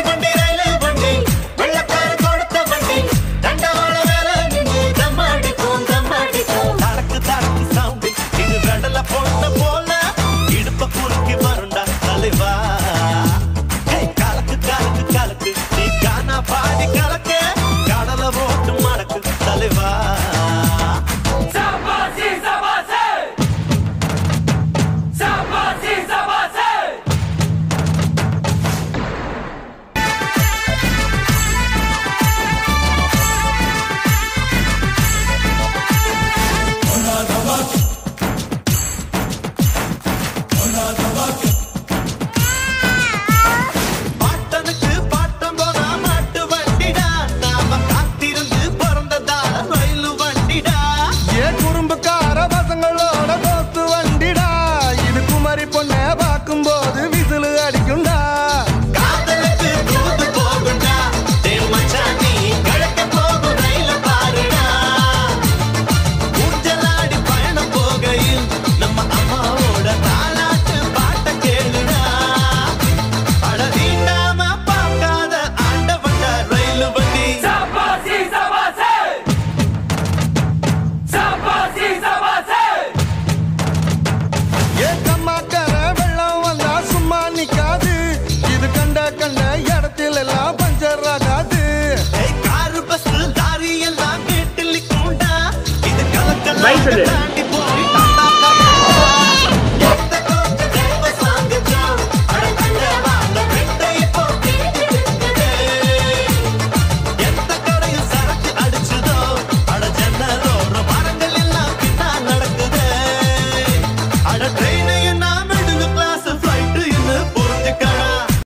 బండి body for now. கண்ண இடத்துல எல்லாம் பஞ்சர் ஆகாது காரு பஸ் காரியெல்லாம் கேட்டு தாண்டி